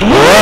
Whoa!